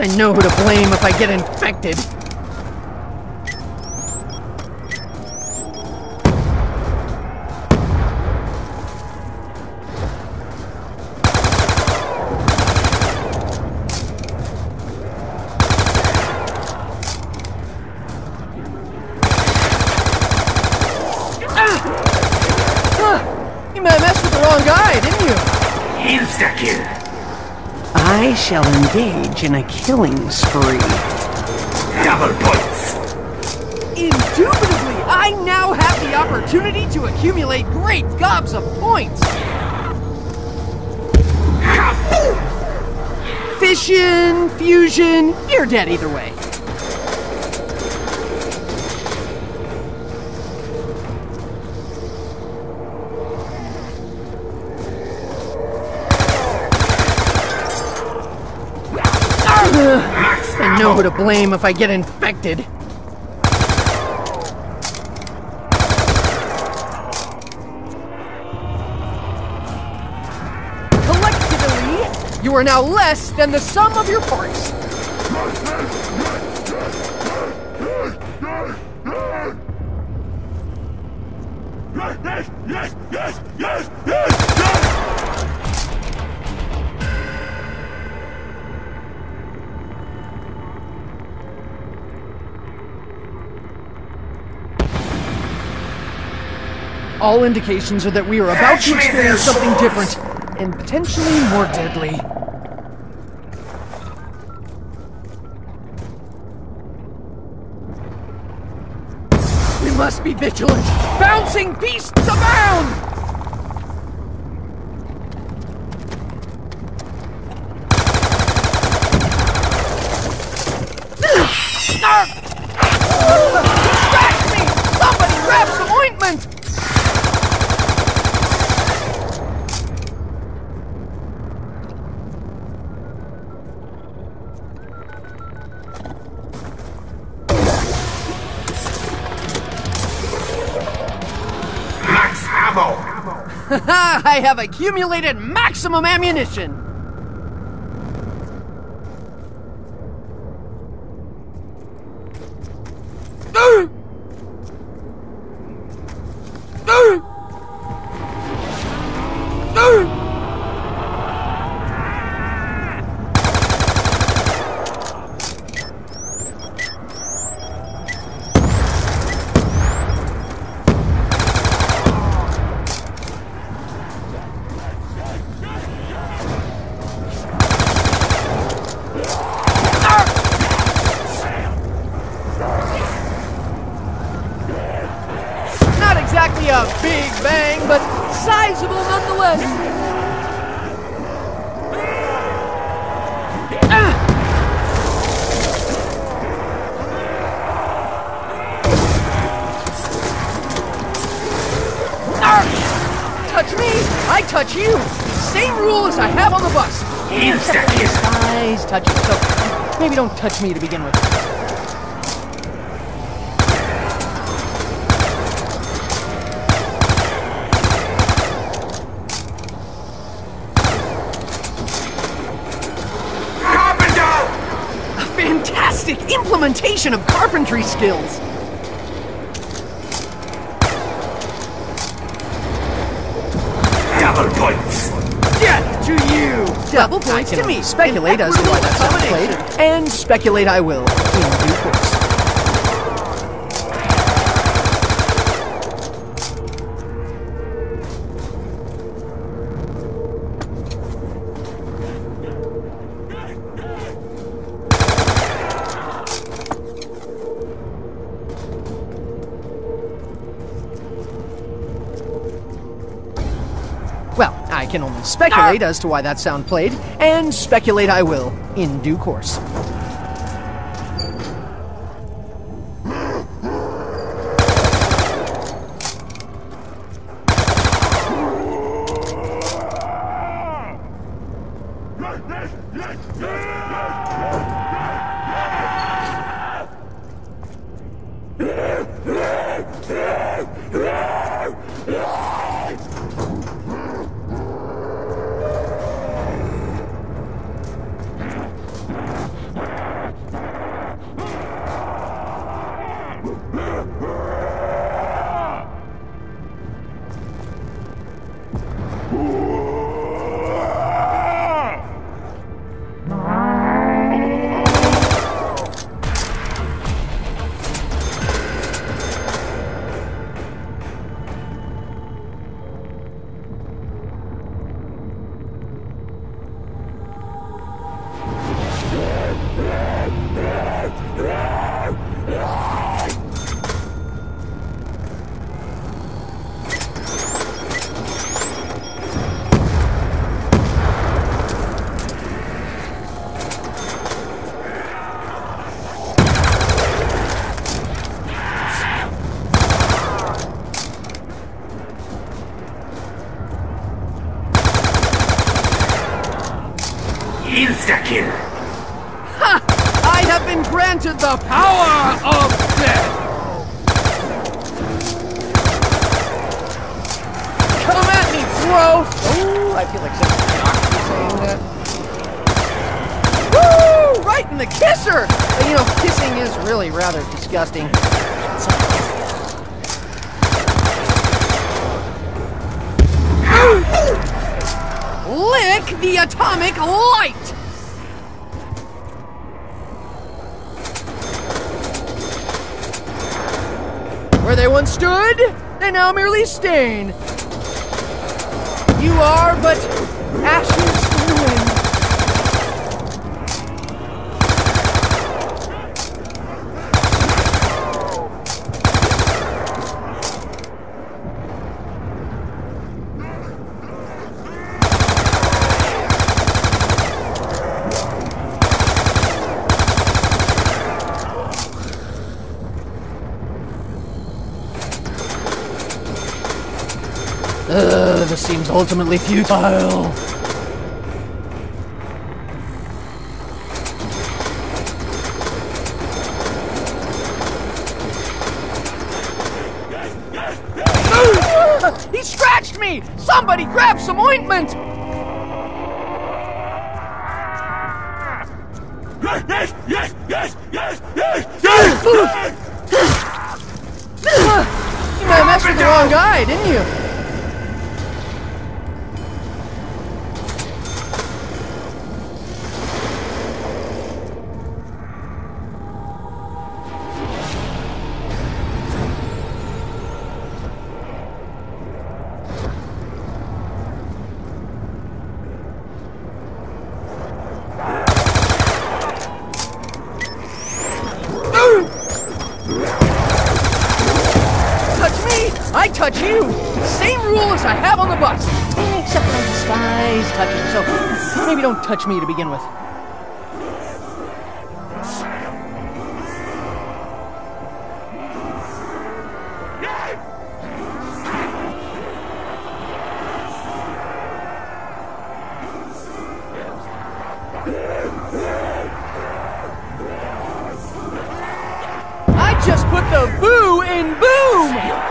I know who to blame if I get infected. Ah! You might mess with the wrong guy, didn't you? Insta-kill. I shall engage in a killing spree. Double points. Indubitably, I now have the opportunity to accumulate great gobs of points. Fission, fusion, you're dead either way. I know who to blame if I get infected. Collectively, you are now less than the sum of your parts. All indications are that we are about to experience something different and potentially more deadly. We must be vigilant. Bouncing beasts abound! I have accumulated maximum ammunition! But sizable nonetheless. Ah! Touch me, I touch you. Same rule as I have on the bus. Insta-kill. Size touches, so maybe don't touch me to begin with. Implementation of carpentry skills. Double points. Death to you! Double points to me. Speculate as to why that's not played, and speculate I will in due course. I can only speculate as to why that sound played, and speculate I will in due course. Granted the power of death! Come at me, bro! Oh, I feel like jock saying that. Woo! Right in the kisser! But, you know, kissing is really rather disgusting. Lick the atomic light! They once stood, they now merely stain. You are but ashes in the wind. Ugh, this seems ultimately futile. He scratched me! Somebody grab some ointment! Yes, yes, yes, yes, yes, yes! You might have messed with the wrong guy, didn't you? I touch you. Same rule as I have on the bus. Except I despise touching, so maybe don't touch me to begin with. I just put the boo in boom!